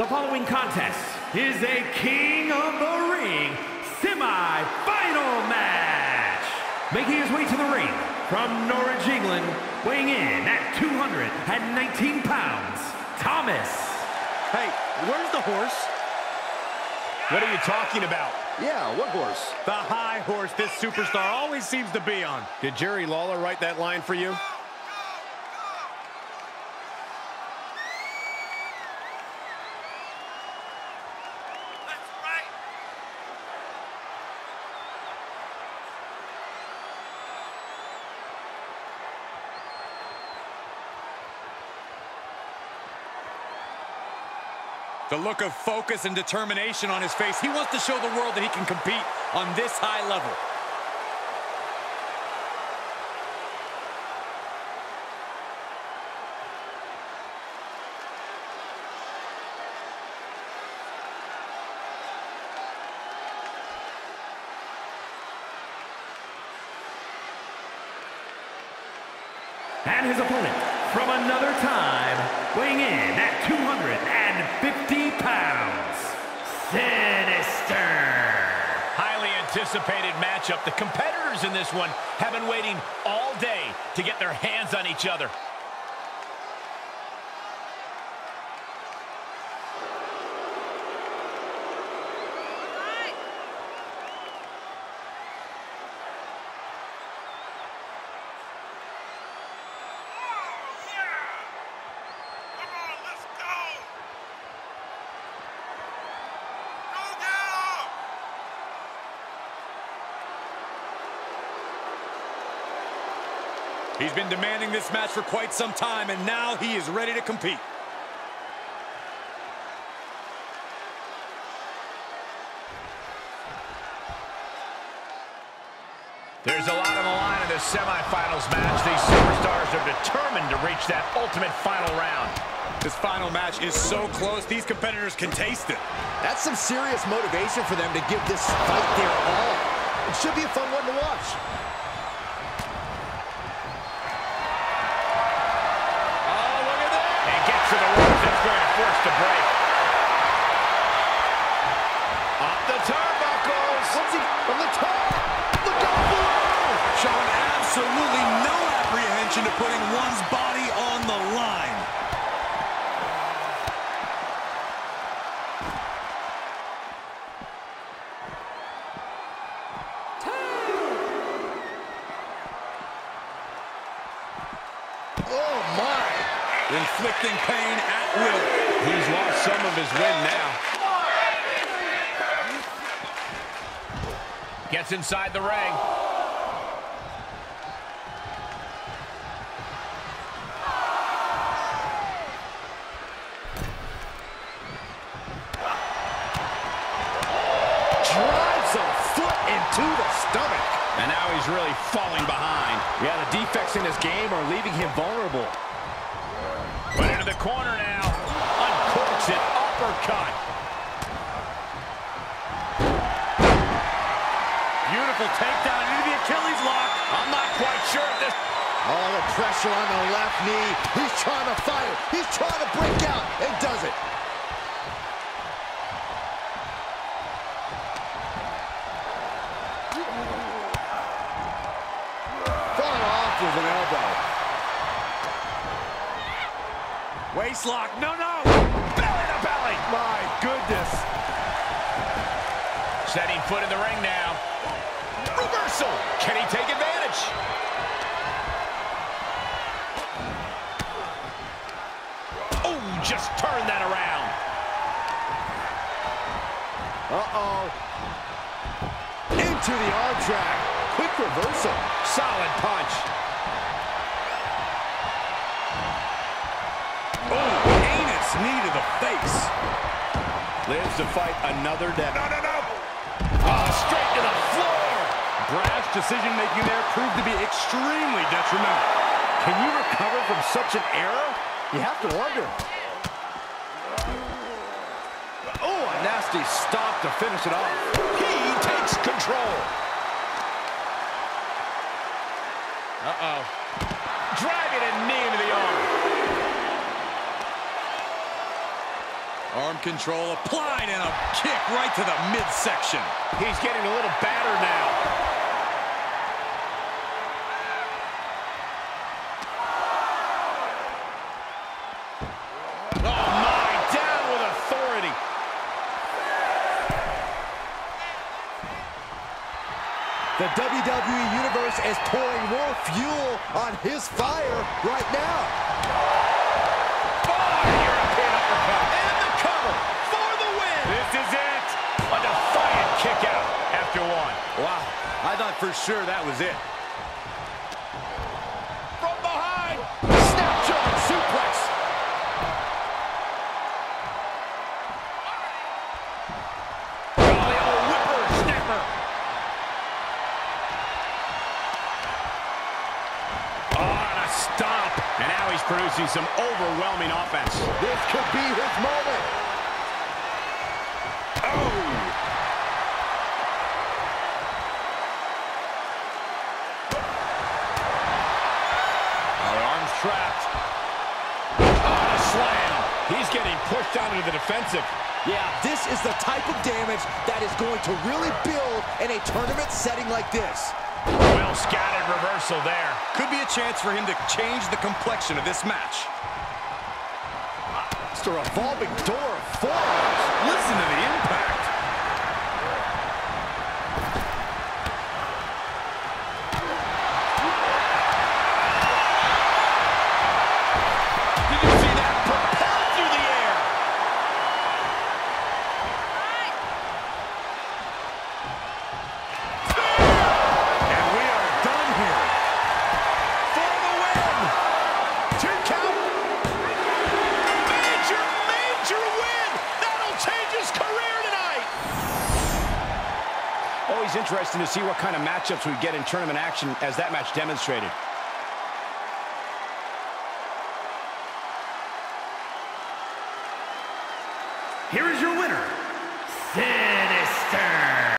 The following contest is a King of the Ring semi-final match. Making his way to the ring from Norwich, England, weighing in at 219 pounds, Thomas. Hey, where's the horse? What are you talking about? Yeah, what horse? The high horse this superstar always seems to be on. Did Jerry Lawler write that line for you? The look of focus and determination on his face. He wants to show the world that he can compete on this high level. And his opponent from another time, weighing in at 250 anticipated matchup. The competitors in this one have been waiting all day to get their hands on each other. He's been demanding this match for quite some time, and now he is ready to compete. There's a lot on the line in this semifinals match. These superstars are determined to reach that ultimate final round. This final match is so close, these competitors can taste it. That's some serious motivation for them to give this fight their all. It should be a fun one to watch. From the top? Look out below! Showing absolutely no apprehension to putting one's body on the line. Oh! Inflicting pain at will. He's lost some of his win now. Gets inside the ring. Drives a foot into the stomach. And now he's really falling behind. Yeah, the defects in his game are leaving him vulnerable. Put into the corner now. Uncorks it. Uppercut. Beautiful takedown into the Achilles lock. I'm not quite sure if this... All the pressure on the left knee. He's trying to fire. He's trying to break out and does it. Fought off with an elbow. Waist lock. No, no. Belly to belly. My goodness. Setting foot in the ring now. Reversal. Can he take advantage? Oh, just turn that around. Uh-oh. Into the arm track. Quick reversal. Solid punch. Oh, heinous knee to the face. Lives to fight another day. No, no, no. Brash decision-making there proved to be extremely detrimental. Can you recover from such an error? You have to wonder. Oh, a nasty stop to finish it off. He takes control. Uh-oh. Driving a knee into the arm. Arm control applied and a kick right to the midsection. He's getting a little battered now. The WWE Universe is pouring more fuel on his fire right now. Oh, European uppercut. And the cover for the win. This is it. A defiant kick out after one. Wow. I thought for sure that was it. Producing some overwhelming offense. This could be his moment. Oh! Oh, arms trapped. Oh, slam. He's getting pushed down into the defensive. Yeah, this is the type of damage that is going to really build in a tournament setting like this. Well scattered reversal there. Could be a chance for him to change the complexion of this match. Ah. It's a revolving door of forearms. Listen to the impact. Always interesting to see what kind of matchups we get in tournament action as that match demonstrated.